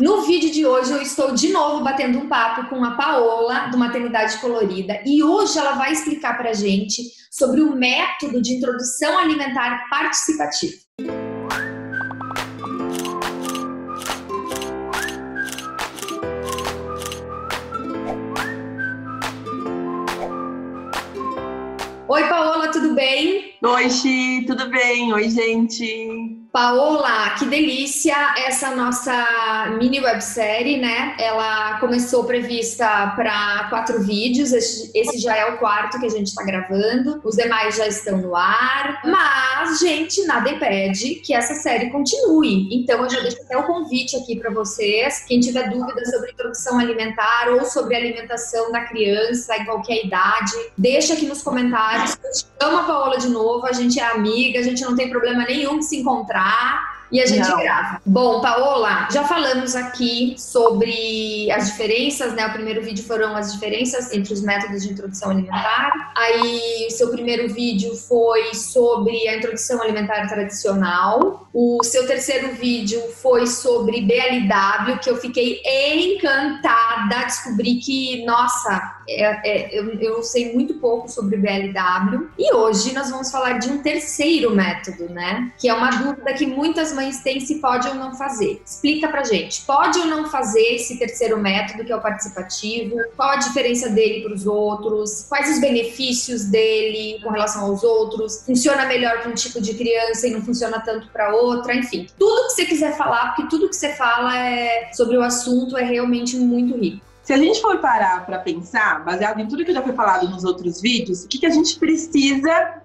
No vídeo de hoje eu estou de novo batendo um papo com a Paola do Maternidade Colorida e hoje ela vai explicar pra gente sobre o método de introdução alimentar participativa. Oi, Paola, tudo bem? Oi, Xi, tudo bem? Oi, gente. Paola, que delícia essa nossa mini websérie, né? Ela começou prevista para quatro vídeos, esse já é o quarto que a gente está gravando, os demais já estão no ar, mas, gente, nada impede que essa série continue. Então, eu já deixo até o convite aqui para vocês, quem tiver dúvidas sobre introdução alimentar ou sobre alimentação da criança em qualquer idade, deixa aqui nos comentários. Chama a Paola de novo, a gente é amiga, a gente não tem problema nenhum de se encontrar e a gente Não. grava. Bom, Paola, já falamos aqui sobre as diferenças, né? O primeiro vídeo foram as diferenças entre os métodos de introdução alimentar. Aí, o seu primeiro vídeo foi sobre a introdução alimentar tradicional. O seu terceiro vídeo foi sobre BLW, que eu fiquei encantada. Descobri que, nossa, é, é, eu, eu, sei muito pouco sobre BLW. E hoje nós vamos falar de um terceiro método, né? Que é uma dúvida que muitas mães têm se pode ou não fazer. Explica pra gente, pode ou não fazer esse terceiro método, que é o participativo? Qual a diferença dele para os outros? Quais os benefícios dele com relação aos outros? Funciona melhor para um tipo de criança e não funciona tanto para outra? Enfim, tudo que você quiser falar, porque tudo que você fala é, sobre o assunto é realmente muito rico. Se a gente for parar para pensar, baseado em tudo que já foi falado nos outros vídeos, o que, que a gente precisa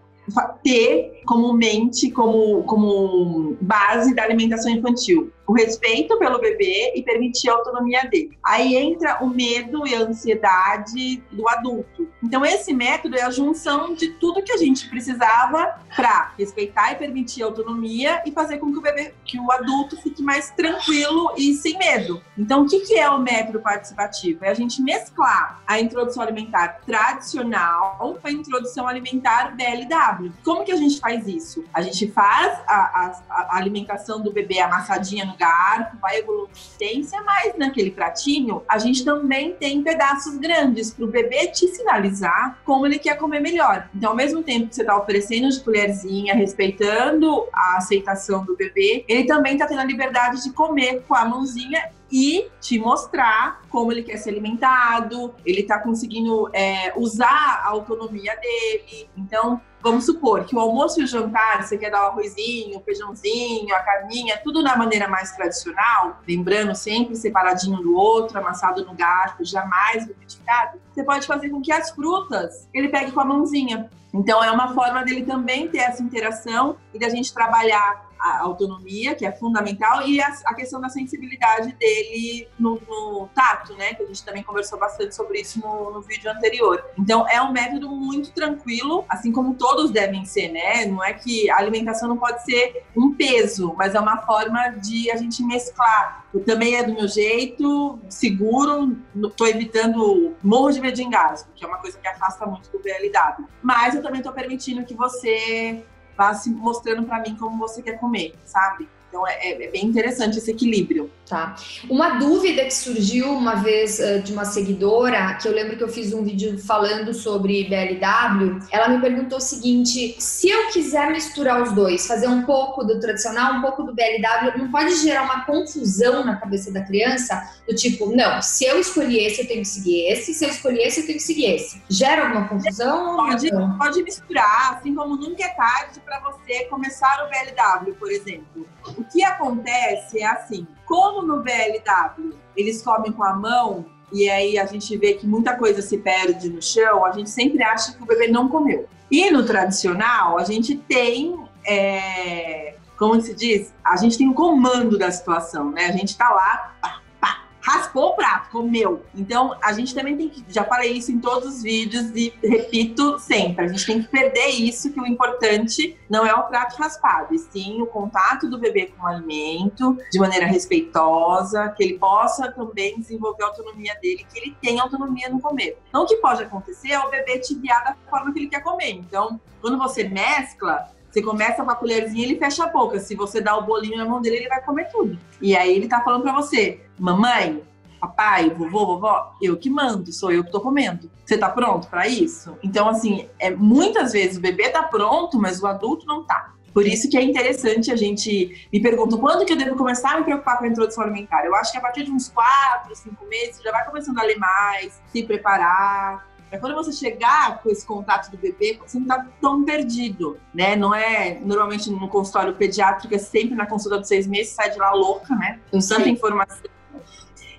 ter como mente, como, como base da alimentação infantil? O respeito pelo bebê e permitir a autonomia dele. Aí entra o medo e a ansiedade do adulto. Então esse método é a junção de tudo que a gente precisava para respeitar e permitir a autonomia e fazer com que o bebê, que o adulto fique mais tranquilo e sem medo. Então o que, que é o método participativo? É a gente mesclar a introdução alimentar tradicional com a introdução alimentar BLW. Como que a gente faz isso? A gente faz a, a, a alimentação do bebê amassadinha no garfo, vai evoluir resistência, mas naquele pratinho a gente também tem pedaços grandes para o bebê te sinalizar como ele quer comer melhor. Então, ao mesmo tempo que você está oferecendo de colherzinha, respeitando a aceitação do bebê, ele também está tendo a liberdade de comer com a mãozinha e te mostrar como ele quer ser alimentado, ele está conseguindo é, usar a autonomia dele. Então, vamos supor que o almoço e o jantar, você quer dar o arrozinho, o feijãozinho, a carninha, tudo na maneira mais tradicional, lembrando sempre separadinho do outro, amassado no garfo, jamais liquidificado, você pode fazer com que as frutas ele pegue com a mãozinha. Então, é uma forma dele também ter essa interação e da gente trabalhar a autonomia, que é fundamental, e a, a questão da sensibilidade dele no, no, tato, né? Que a gente também conversou bastante sobre isso no, no, vídeo anterior. Então, é um método muito tranquilo, assim como todos devem ser, né? Não é que a alimentação não pode ser um peso, mas é uma forma de a gente mesclar. Eu também é do meu jeito, seguro, tô evitando morro de medo de engasgo, que é uma coisa que afasta muito do BLW. Mas eu também tô permitindo que você vá se mostrando para mim como você quer comer, sabe? Então é, é, é, bem interessante esse equilíbrio. Tá. Uma dúvida que surgiu uma vez uh, de uma seguidora, que eu lembro que eu fiz um vídeo falando sobre BLW, ela me perguntou o seguinte: se eu quiser misturar os dois, fazer um pouco do tradicional, um pouco do BLW, não pode gerar uma confusão na cabeça da criança? Do tipo, não, se eu escolhi esse, eu tenho que seguir esse, se eu escolhi esse, eu tenho que seguir esse. Gera alguma confusão? Pode, pode misturar, assim como nunca é tarde para você começar o BLW, por exemplo. O que acontece é assim, como no BLW eles comem com a mão e aí a gente vê que muita coisa se perde no chão, a gente sempre acha que o bebê não comeu. E no tradicional, a gente tem, é, como se diz, a gente tem o comando da situação, né? A gente tá lá, raspou o prato, comeu. Então, a gente também tem que, já falei isso em todos os vídeos e repito sempre, a gente tem que perder isso, que o importante não é o prato raspado, e sim o contato do bebê com o alimento, de maneira respeitosa, que ele possa também desenvolver a autonomia dele, que ele tenha autonomia no comer. Então, o que pode acontecer é o bebê te guiar da forma que ele quer comer. Então, quando você mescla, você começa com a colherzinha, ele fecha a boca. Se você dá o bolinho na mão dele, ele vai comer tudo. E aí ele tá falando para você: mamãe, papai, vovô, vovó, eu que mando, sou eu que tô comendo. Você tá pronto para isso? Então, assim, é, muitas vezes o bebê tá pronto, mas o adulto não tá. Por isso que é interessante a gente me pergunta quando que eu devo começar a me preocupar com a introdução alimentar. Eu acho que a partir de uns quatro, cinco meses já vai começando a ler mais, se preparar. Para quando você chegar com esse contato do bebê, você não tá tão perdido, né? Não é normalmente no consultório pediátrico, é sempre na consulta dos seis meses, sai de lá louca, né? Com tanta informação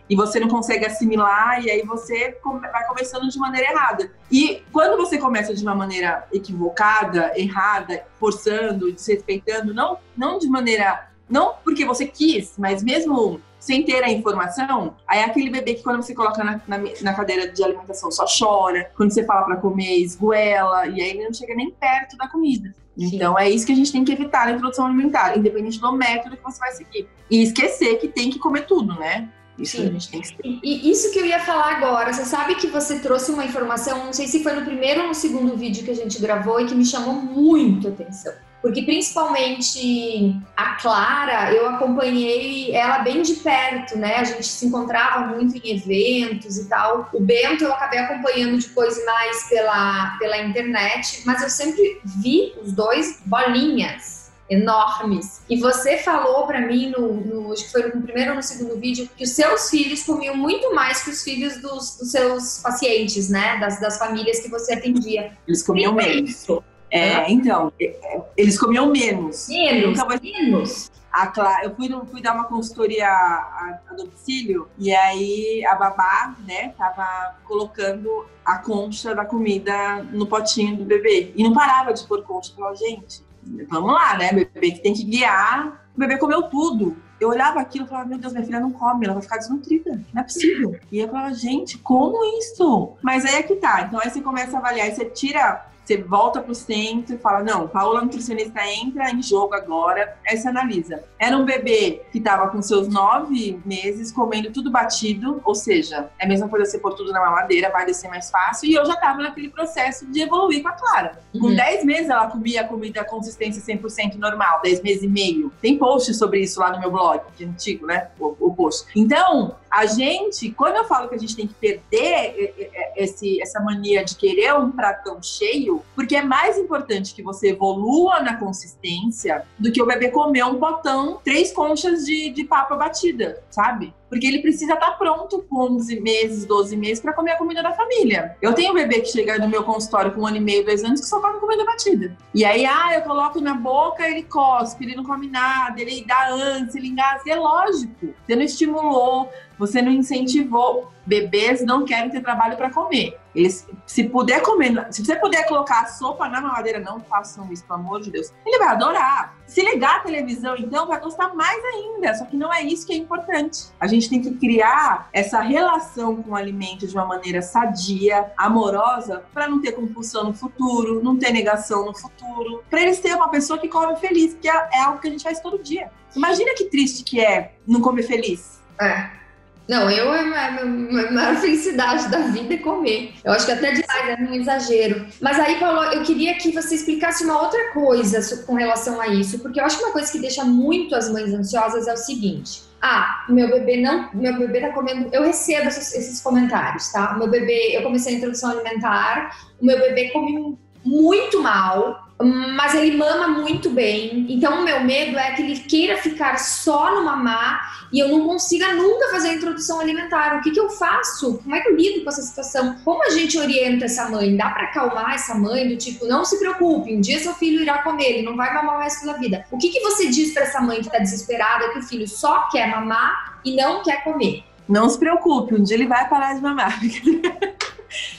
e você não consegue assimilar e aí você vai começando de maneira errada. E quando você começa de uma maneira equivocada, errada, forçando, desrespeitando, não, não de maneira. Não porque você quis, mas mesmo sem ter a informação, aí é aquele bebê que quando você coloca na, na, na cadeira de alimentação só chora, quando você fala para comer, esguela, e aí ele não chega nem perto da comida. Então é isso que a gente tem que evitar na introdução alimentar, independente do método que você vai seguir. E esquecer que tem que comer tudo, né? Isso Sim. a gente tem que ter. E isso que eu ia falar agora, você sabe que você trouxe uma informação, não sei se foi no primeiro ou no segundo vídeo que a gente gravou e que me chamou muito a atenção. Porque principalmente a Clara, eu acompanhei ela bem de perto, né? A gente se encontrava muito em eventos e tal. O Bento eu acabei acompanhando depois mais pela, pela internet, mas eu sempre vi os dois bolinhas enormes. E você falou para mim, no, no, acho que foi no primeiro ou no segundo vídeo, que os seus filhos comiam muito mais que os filhos dos, dos seus pacientes, né? Das, das famílias que você atendia. Eles comiam menos. É, então, é, eles comiam menos. Menos, menos. A Clara, eu fui, fui dar uma consultoria a, a, domicílio e aí a babá, né, tava colocando a concha da comida no potinho do bebê. E não parava de pôr concha. Eu falava, gente, vamos lá, né? Bebê que tem que guiar. O bebê comeu tudo. Eu olhava aquilo e falava, meu Deus, minha filha não come, ela vai ficar desnutrida. Não é possível. E eu falava, gente, como isso? Mas aí é que tá. Então aí você começa a avaliar, aí você tira você volta para o centro e fala: não, Paola nutricionista entra em jogo agora. Aí você analisa. Era um bebê que estava com seus nove meses comendo tudo batido, ou seja, é a mesma coisa você pôr tudo na mamadeira, vai descer mais fácil. E eu já estava naquele processo de evoluir com a Clara. Com uhum. 10 meses ela comia comida consistência 100% normal, 10 meses e meio. Tem post sobre isso lá no meu blog, que é antigo, né? O, o post. Então, a gente, quando eu falo que a gente tem que perder esse, essa mania de querer um pratão cheio, porque é mais importante que você evolua na consistência do que o bebê comer um potão, três conchas de, de papa batida, sabe? Porque ele precisa estar tá pronto com 11 meses, 12 meses para comer a comida da família. Eu tenho um bebê que chega no meu consultório com um ano e meio, dois anos, que só come comida batida. E aí, ah, eu coloco na boca, ele cospe, ele não come nada, ele dá ânsia, ele engasga. É lógico. Você não estimulou, você não incentivou. Bebês não querem ter trabalho para comer. Eles, se puder comer, se você puder colocar sopa na mamadeira, não façam isso, pelo amor de Deus. Ele vai adorar. Se ligar a televisão, então, vai gostar mais ainda. Só que não é isso que é importante. A gente tem que criar essa relação com o alimento de uma maneira sadia, amorosa, para não ter compulsão no futuro, não ter negação no futuro, para eles terem uma pessoa que come feliz, que é, é algo que a gente faz todo dia. Imagina que triste que é não comer feliz. É. Não, eu, a maior felicidade da vida é comer. Eu acho que até demais é um exagero. Mas aí, Paulo, eu queria que você explicasse uma outra coisa com relação a isso, porque eu acho que uma coisa que deixa muito as mães ansiosas é o seguinte. Ah, meu bebê não, meu bebê tá comendo. Eu recebo esses, esses comentários, tá? Meu bebê, eu comecei a introdução alimentar, o meu bebê come muito mal, mas ele mama muito bem. Então, o meu medo é que ele queira ficar só no mamar e eu não consiga nunca fazer a introdução alimentar. O que, que eu faço? Como é que eu lido com essa situação? Como a gente orienta essa mãe? Dá para acalmar essa mãe do tipo, não se preocupe, um dia seu filho irá comer, ele não vai mamar o resto da vida. O que, que você diz para essa mãe que está desesperada que o filho só quer mamar e não quer comer? Não se preocupe, um dia ele vai parar de mamar.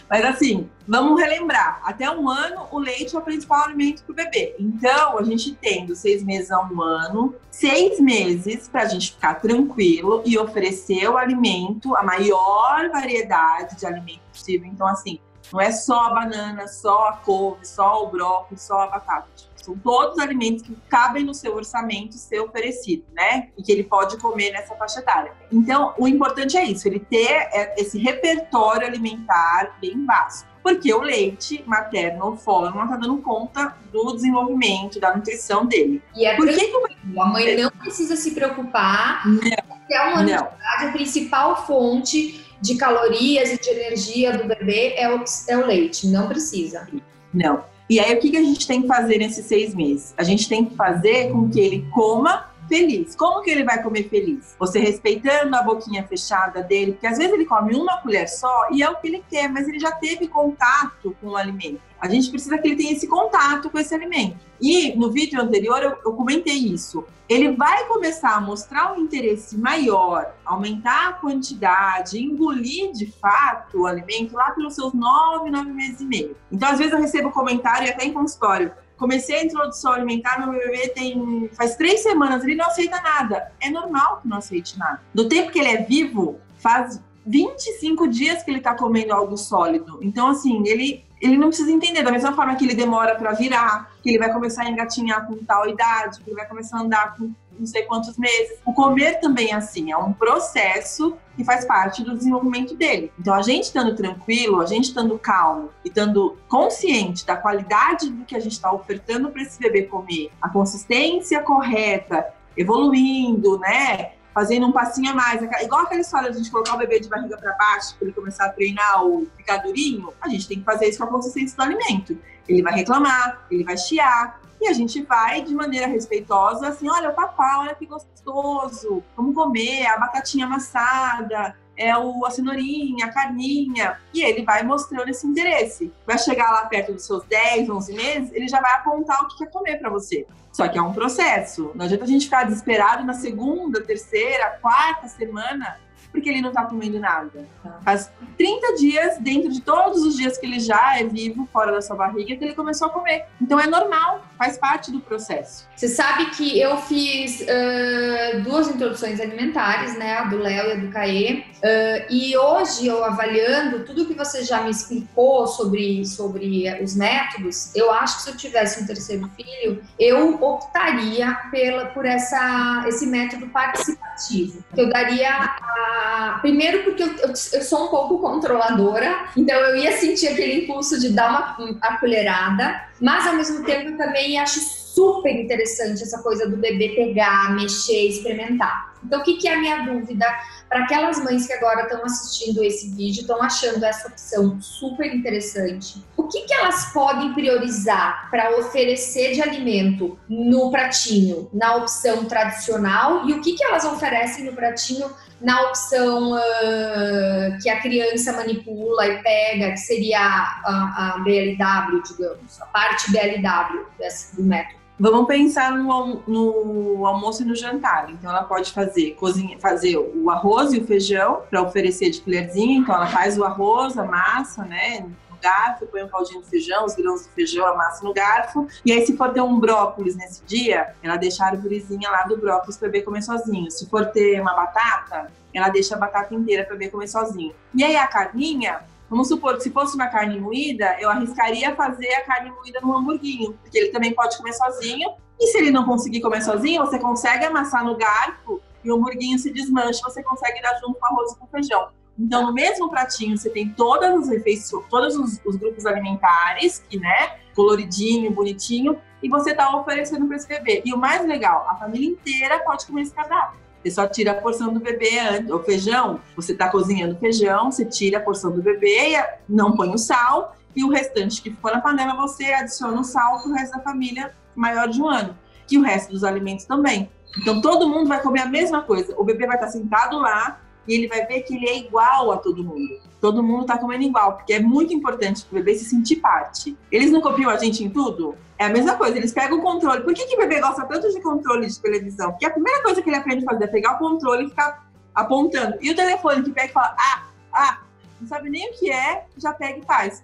Mas assim, vamos relembrar: até um ano, o leite é o principal alimento para o bebê. Então, a gente tem dos seis meses a um ano, seis meses para a gente ficar tranquilo e oferecer o alimento, a maior variedade de alimento possível. Então, assim, não é só a banana, só a couve, só o brócolis, só a batata são todos alimentos que cabem no seu orçamento ser oferecido, né? E que ele pode comer nessa faixa etária. Então, o importante é isso, ele ter é, esse repertório alimentar bem vasto. Porque o leite materno ou fórmula está dando conta do desenvolvimento, da nutrição dele. E é Por que, que a mãe não precisa se preocupar. Não Até um ano de idade, a principal fonte de calorias e de energia do bebê é o, é o leite, não precisa. Não. E aí, o que, que a gente tem que fazer nesses seis meses? A gente tem que fazer com que ele coma feliz. Como que ele vai comer feliz? Você respeitando a boquinha fechada dele, porque às vezes ele come uma colher só e é o que ele quer, mas ele já teve contato com o alimento. A gente precisa que ele tenha esse contato com esse alimento. E no vídeo anterior eu, eu comentei isso. Ele vai começar a mostrar um interesse maior, aumentar a quantidade, engolir de fato o alimento lá pelos seus nove, nove meses e meio. Então, às vezes eu recebo comentário até em consultório comecei a introdução alimentar, meu bebê tem faz três semanas, ele não aceita nada. É normal que não aceite nada. Do tempo que ele é vivo, faz 25 dias que ele tá comendo algo sólido. Então, assim, ele, ele não precisa entender. Da mesma forma que ele demora para virar, que ele vai começar a engatinhar com tal idade, que ele vai começar a andar com não sei quantos meses. O comer também é assim, é um processo que faz parte do desenvolvimento dele. Então, a gente estando tranquilo, a gente estando calmo e estando consciente da qualidade do que a gente está ofertando para esse bebê comer, a consistência correta, evoluindo, né? Fazendo um passinho a mais. Igual aquela história de a gente colocar o bebê de barriga para baixo para ele começar a treinar ou ficar durinho, a gente tem que fazer isso com a consistência do alimento. Ele vai reclamar, ele vai chiar, e a gente vai de maneira respeitosa, assim, olha o papá, olha que gostoso, vamos comer, a batatinha amassada, é o, a cenourinha, a carninha, e ele vai mostrando esse interesse. Vai chegar lá perto dos seus 10, 11 meses, ele já vai apontar o que quer comer para você. Só que é um processo. Não adianta a gente ficar desesperado na segunda, terceira, quarta semana porque ele não tá comendo nada. Tá. Faz 30 dias, dentro de todos os dias que ele já é vivo, fora da sua barriga, que ele começou a comer. Então é normal, faz parte do processo. Você sabe que eu fiz uh, duas introduções alimentares, né? A do Léo e a do Caê. Uh, e hoje, eu avaliando tudo que você já me explicou sobre, sobre os métodos, eu acho que se eu tivesse um terceiro filho, eu optaria pela, por essa, esse método participativo. Eu daria a primeiro porque eu, eu, eu, sou um pouco controladora, então eu ia sentir aquele impulso de dar uma a colherada, mas ao mesmo tempo eu também acho super interessante essa coisa do bebê pegar, mexer, experimentar. Então, o que, que é a minha dúvida para aquelas mães que agora estão assistindo esse vídeo, estão achando essa opção super interessante? O que, que elas podem priorizar para oferecer de alimento no pratinho, na opção tradicional, e o que, que elas oferecem no pratinho na opção uh, que a criança manipula e pega, que seria a, a BLW, digamos, a parte BLW desse, do método? Vamos pensar no, no, almoço e no jantar. Então, ela pode fazer, cozinha, fazer o arroz e o feijão para oferecer de colherzinha. Então, ela faz o arroz, a massa, né? Garfo, põe um caldinho de feijão, os grãos do feijão, a massa no garfo. E aí, se for ter um brócolis nesse dia, ela deixa a árvorezinha lá do brócolis para beber comer sozinho. Se for ter uma batata, ela deixa a batata inteira para beber comer sozinho. E aí, a carninha, Vamos supor que se fosse uma carne moída, eu arriscaria fazer a carne moída no hamburguinho, porque ele também pode comer sozinho. E se ele não conseguir comer sozinho, você consegue amassar no garfo e o hamburguinho se desmancha, você consegue dar junto com arroz e com feijão. Então, no mesmo pratinho, você tem todas as refeições, todos os, os grupos alimentares, que, né, coloridinho, bonitinho, e você está oferecendo para esse bebê. E o mais legal, a família inteira pode comer esse cardápio. Você só tira a porção do bebê. O feijão, você está cozinhando feijão, você tira a porção do bebê, não põe o sal, e o restante que ficou na panela você adiciona o sal para o resto da família maior de um ano. E o resto dos alimentos também. Então todo mundo vai comer a mesma coisa. O bebê vai estar sentado lá e ele vai ver que ele é igual a todo mundo. Todo mundo está comendo igual, porque é muito importante para o bebê se sentir parte. Eles não copiam a gente em tudo? É a mesma coisa, eles pegam o controle. Por que, que o bebê gosta tanto de controle de televisão? Porque a primeira coisa que ele aprende a fazer é pegar o controle e ficar apontando. E o telefone que pega e fala, ah, ah, não sabe nem o que é, já pega e faz.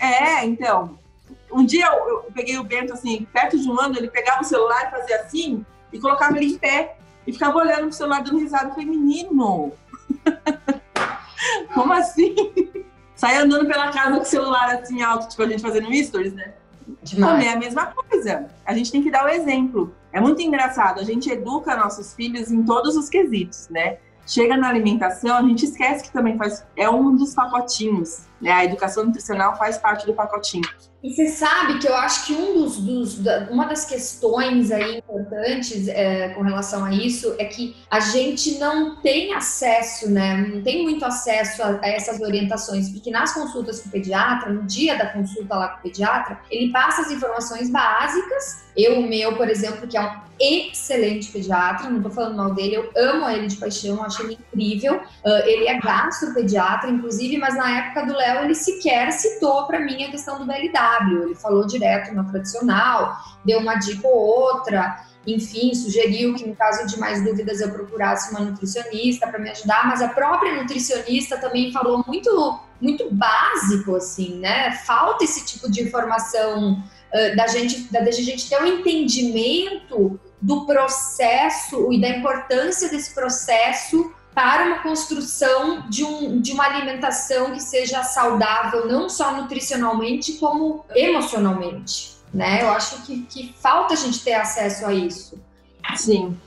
É, então. Um dia eu, eu, peguei o Bento, assim, perto de um ano, ele pegava o celular e fazia assim, e colocava ele em pé, e ficava olhando pro celular dando risada. Eu falei, menino, como assim? Sai andando pela casa com o celular assim alto, tipo a gente fazendo stories, né? Demais. Comer é a mesma coisa. A gente tem que dar o exemplo. É muito engraçado. A gente educa nossos filhos em todos os quesitos, né? Chega na alimentação, a gente esquece que também faz é um dos pacotinhos. Né? A educação nutricional faz parte do pacotinho. E você sabe que eu acho que um dos, dos uma das questões aí importantes é, com relação a isso é que a gente não tem acesso, né? Não tem muito acesso a, a, essas orientações, porque nas consultas com o pediatra, no dia da consulta lá com o pediatra, ele passa as informações básicas. Eu, o meu, por exemplo, que é um excelente pediatra, não tô falando mal dele, eu amo ele de paixão, acho ele incrível. Uh, ele é gastropediatra, inclusive, mas na época do Léo ele sequer citou para mim a questão do Ele falou direto na tradicional, deu uma dica ou outra, enfim, sugeriu que, no caso de mais dúvidas, eu procurasse uma nutricionista para me ajudar, mas a própria nutricionista também falou muito, muito básico, assim, né? Falta esse tipo de informação uh, da, gente, da, da gente ter um entendimento do processo e da importância desse processo para uma construção de, um, de uma alimentação que seja saudável, não só nutricionalmente, como emocionalmente. Né? Eu acho que, que falta a gente ter acesso a isso. Sim.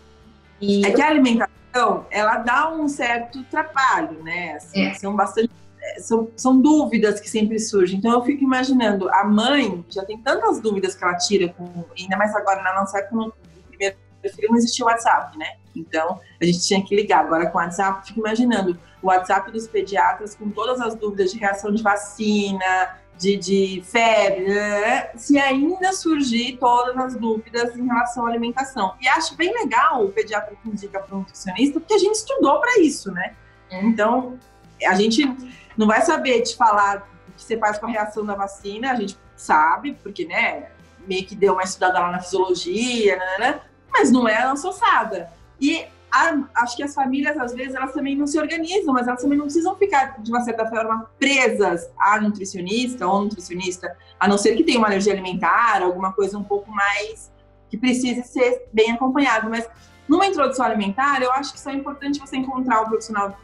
E é que a alimentação, ela dá um certo trabalho, né? Assim, é. São bastante é, são, são dúvidas que sempre surgem. Então eu fico imaginando, a mãe já tem tantas dúvidas que ela tira, com, ainda mais agora na nossa época, no primeiro filho não existia o WhatsApp, né? Então, a gente tinha que ligar. Agora, com o WhatsApp, fico imaginando o WhatsApp dos pediatras com todas as dúvidas de reação de vacina, de, de febre, né? se ainda surgir todas as dúvidas em relação à alimentação. E acho bem legal o pediatra que indica para um nutricionista, porque a gente estudou para isso, né? É. Então, a gente não vai saber te falar o que você faz com a reação da vacina, a gente sabe, porque, né, meio que deu uma estudada lá na fisiologia, né, né, né? mas não é a nossa ossada. E a, acho que as famílias, às vezes, elas também não se organizam, mas elas também não precisam ficar, de uma certa forma, presas à nutricionista ou nutricionista, a não ser que tenha uma alergia alimentar, alguma coisa um pouco mais que precise ser bem acompanhado. Mas numa introdução alimentar, eu acho que só é importante você encontrar o profissional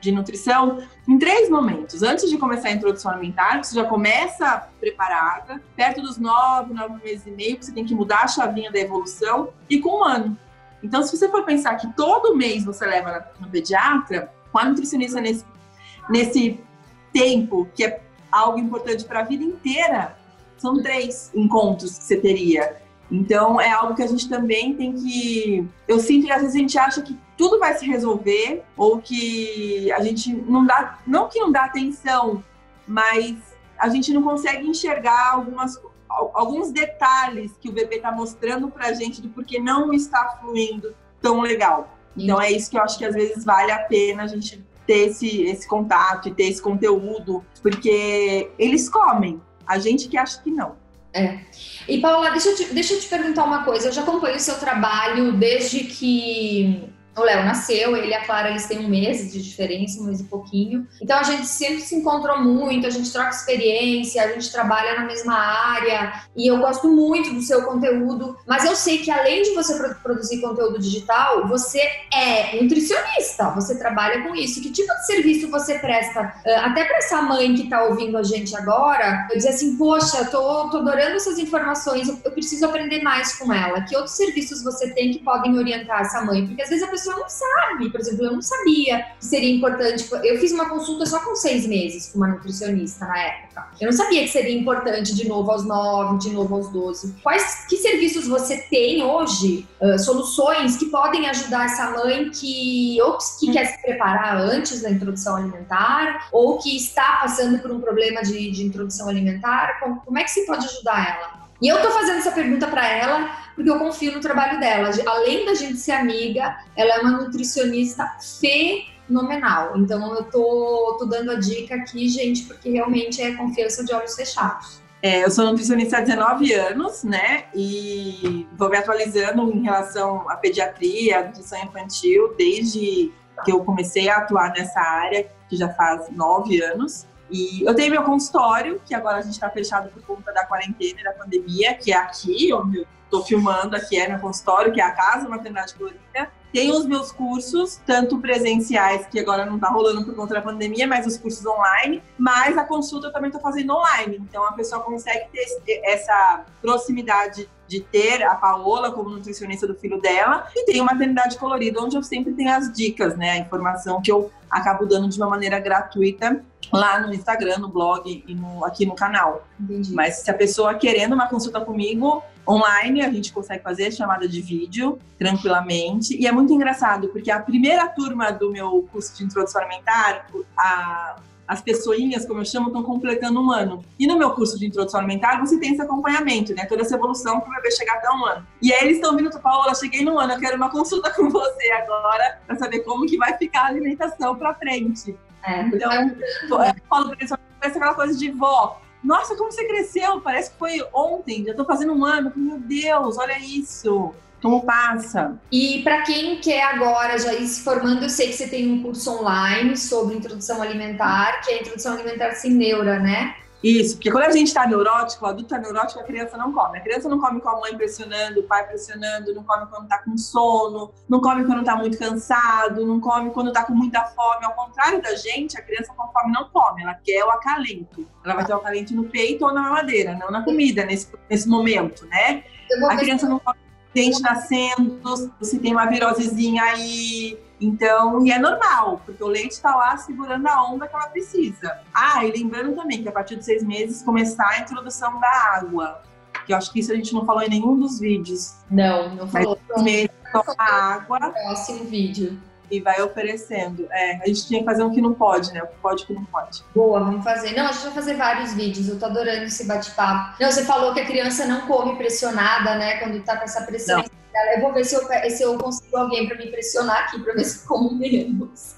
de nutrição em três momentos. Antes de começar a introdução alimentar, você já começa preparada, perto dos nove, nove meses e meio, você tem que mudar a chavinha da evolução, e com um ano. Então, se você for pensar que todo mês você leva no pediatra, com a nutricionista nesse, nesse tempo, que é algo importante para a vida inteira, são três encontros que você teria. Então, é algo que a gente também tem que. Eu sinto que às vezes a gente acha que tudo vai se resolver, ou que a gente não dá. Não que não dá atenção, mas a gente não consegue enxergar algumas alguns detalhes que o bebê está mostrando para a gente do porquê não está fluindo tão legal. Então é isso que eu acho que às vezes vale a pena a gente ter esse, esse contato e ter esse conteúdo, porque eles comem, a gente que acha que não. É. E Paula, deixa eu, te, deixa eu te perguntar uma coisa. Eu já acompanho o seu trabalho desde que o Léo nasceu, ele e a Clara, eles têm um mês de diferença, um mês e pouquinho. Então a gente sempre se encontrou muito, a gente troca experiência, a gente trabalha na mesma área e eu gosto muito do seu conteúdo. Mas eu sei que além de você produzir conteúdo digital, você é nutricionista, você trabalha com isso. Que tipo de serviço você presta? Ah, até para essa mãe que está ouvindo a gente agora, eu dizer assim, poxa, tô, tô adorando essas informações, eu preciso aprender mais com ela. Que outros serviços você tem que podem orientar essa mãe? Porque às vezes a pessoa pessoa não sabe. Por exemplo, eu não sabia que seria importante. Eu fiz uma consulta só com seis meses com uma nutricionista na época. Eu não sabia que seria importante de novo aos nove, de novo aos doze. Quais que serviços você tem hoje, uh, soluções que podem ajudar essa mãe que ou que quer se preparar antes da introdução alimentar ou que está passando por um problema de, de introdução alimentar? Como, como é que se pode ajudar ela? E eu tô fazendo essa pergunta para ela porque eu confio no trabalho dela. Além da gente ser amiga, ela é uma nutricionista fenomenal. Então eu tô, tô dando a dica aqui, gente, porque realmente é confiança de olhos fechados. É, eu sou nutricionista há 19 anos, né? E vou me atualizando em relação à pediatria, à nutrição infantil, desde que eu comecei a atuar nessa área, que já faz nove anos. E eu tenho meu consultório, que agora a gente está fechado por conta da quarentena e da pandemia, que é aqui, onde eu estou filmando, aqui é meu consultório, que é a Casa Maternidade Florida. Tenho os meus cursos, tanto presenciais, que agora não está rolando por conta da pandemia, mas os cursos online, mas a consulta eu também estou fazendo online. Então a pessoa consegue ter essa proximidade de ter a Paola como nutricionista do filho dela e tem o Maternidade Colorida, onde eu sempre tenho as dicas, né? A informação que eu acabo dando de uma maneira gratuita lá no Instagram, no blog e no, aqui no canal. Entendi. Mas se a pessoa querendo uma consulta comigo online, a gente consegue fazer chamada de vídeo tranquilamente. E é muito engraçado, porque a primeira turma do meu curso de introdução alimentar, a as pessoinhas, como eu chamo, estão completando um ano. E no meu curso de introdução alimentar, você tem esse acompanhamento, né? Toda essa evolução para o bebê chegar até um ano. E aí eles estão vindo, Paola, cheguei no ano, eu quero uma consulta com você agora para saber como que vai ficar a alimentação para frente. É. Então, eu falo para eles, parece aquela coisa de vó. Nossa, como você cresceu! Parece que foi ontem, já estou fazendo um ano. Meu Deus, olha isso! Como passa? E para quem quer agora já ir se formando, eu sei que você tem um curso online sobre introdução alimentar, que é a introdução alimentar sem neura, né? Isso, porque quando a gente está neurótico, o adulto está neurótico, a criança não come. A criança não come com a mãe pressionando, o pai pressionando, não come quando está com sono, não come quando está muito cansado, não come quando está com muita fome. Ao contrário da gente, a criança com fome não come, ela quer o acalento. Ela vai ter o acalento no peito ou na mamadeira, não na comida, nesse, nesse momento, né? A criança não come gente nascendo, se tem uma virosezinha aí. Então, e é normal, porque o leite está lá segurando a onda que ela precisa. Ah, e lembrando também que a partir de seis meses começar a introdução da água. Que eu acho que isso a gente não falou em nenhum dos vídeos. Não, não falou. Mas, meses, água. Próximo vídeo e vai oferecendo. É, a gente tinha que fazer um que não pode, né? O que pode o que não pode. Boa, vamos fazer. Não, a gente vai fazer vários vídeos. Eu tô adorando esse bate-papo. Não, você falou que a criança não come pressionada, né? Quando tá com essa pressão. Não. Eu vou ver se eu, se eu consigo alguém para me pressionar aqui, para ver se eu como menos.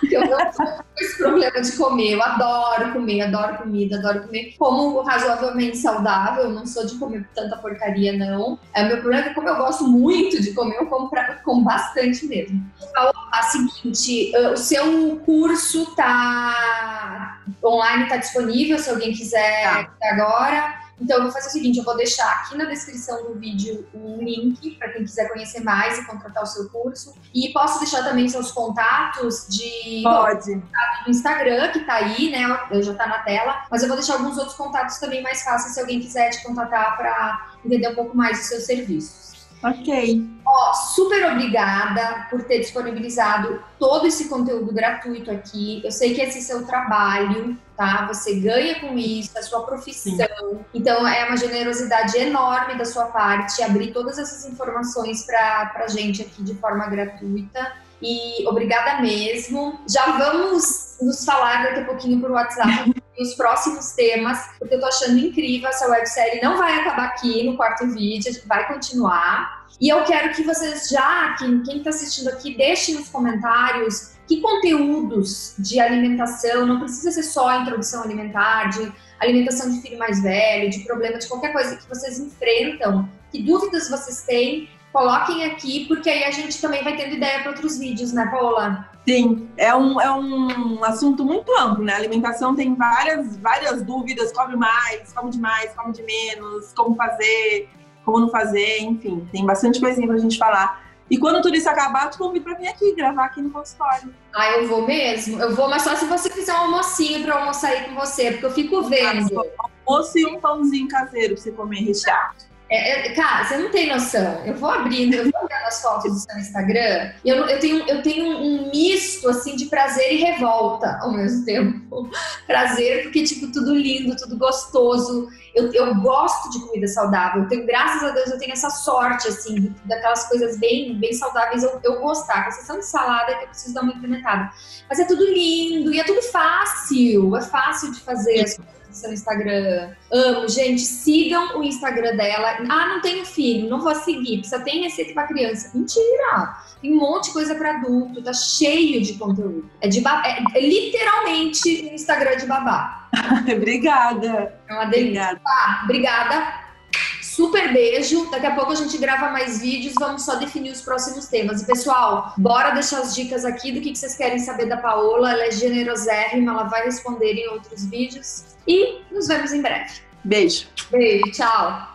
Porque eu não tenho esse problema de comer. Eu adoro comer, adoro comida, adoro comer. Como razoavelmente saudável, não sou de comer tanta porcaria, não. É, o meu problema é que, como eu gosto muito de comer, eu como, pra, como bastante mesmo. Então, a seguinte: o seu curso tá online, tá disponível, se alguém quiser tá. agora. Então, eu vou fazer o seguinte: eu vou deixar aqui na descrição do vídeo um link para quem quiser conhecer mais e contratar o seu curso. E posso deixar também seus contatos de. Pode. No Instagram, que tá aí, né? Já tá na tela. Mas eu vou deixar alguns outros contatos também mais fáceis se alguém quiser te contatar para entender um pouco mais dos seus serviços. Ok. Ó, super obrigada por ter disponibilizado todo esse conteúdo gratuito aqui. Eu sei que esse é seu trabalho, tá? Você ganha com isso, é sua profissão. Sim. Então é uma generosidade enorme da sua parte abrir todas essas informações para a gente aqui de forma gratuita. E obrigada mesmo. Já vamos nos falar daqui a pouquinho por WhatsApp os próximos temas, porque eu tô achando incrível essa websérie. Não vai acabar aqui no quarto vídeo, vai continuar. E eu quero que vocês já, quem, quem tá assistindo aqui, deixem nos comentários que conteúdos de alimentação, não precisa ser só introdução alimentar, de alimentação de filho mais velho, de problema de qualquer coisa que vocês enfrentam, que dúvidas vocês têm, coloquem aqui, porque aí a gente também vai tendo ideia para outros vídeos, né, Paola? Sim, é um, é um assunto muito amplo, né? A alimentação tem várias, várias dúvidas, come mais, come demais, come de menos, como fazer, como não fazer, enfim, tem bastante coisinha pra gente falar. E quando tudo isso acabar, te convido pra vir aqui, gravar aqui no consultório. Ah, eu vou mesmo? Eu vou, mas só se você fizer um almocinho pra eu almoçar aí com você, porque eu fico vendo. Almoço e um pãozinho caseiro pra você comer recheado. É, é, cara, você não tem noção. Eu vou abrindo, eu vou olhando as fotos do seu Instagram e eu, eu tenho, eu tenho um misto assim de prazer e revolta ao mesmo tempo. prazer, porque, tipo, tudo lindo, tudo gostoso. Eu, eu gosto de comida saudável. Eu tenho, graças a Deus, eu tenho essa sorte, assim, daquelas coisas bem, bem saudáveis eu, eu gostar. Com exceção de salada, que eu preciso dar uma incrementada. Mas é tudo lindo e é tudo fácil. É fácil de fazer as coisas seu Instagram. Amo, gente, sigam o Instagram dela. Ah, não tenho filho, não vou seguir, só tem receita para criança. Mentira! Tem um monte de coisa para adulto, tá cheio de conteúdo. É, de é, é literalmente o Instagram de babá. obrigada. É uma delícia. Obrigada. Tá, obrigada. Super beijo. Daqui a pouco a gente grava mais vídeos. Vamos só definir os próximos temas. E pessoal, bora deixar as dicas aqui do que vocês querem saber da Paola. Ela é generosérrima, ela vai responder em outros vídeos. E nos vemos em breve. Beijo. Beijo, tchau.